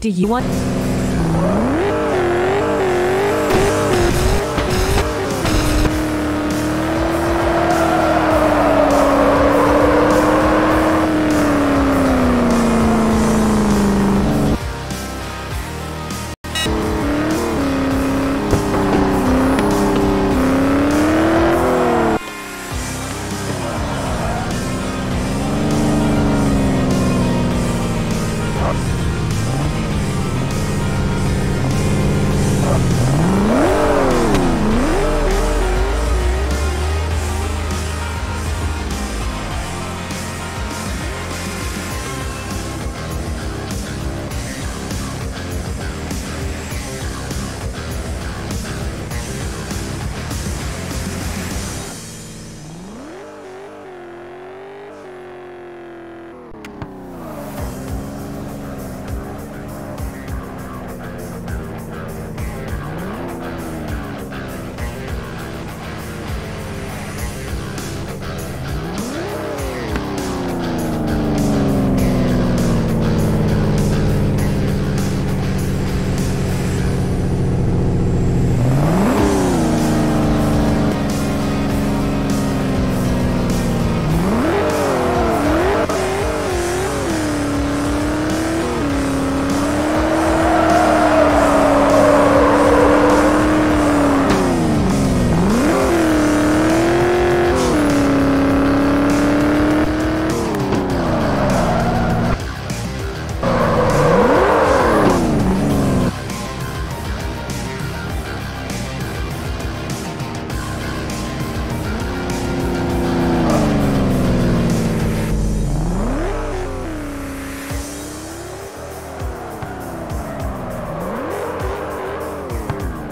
Do you want...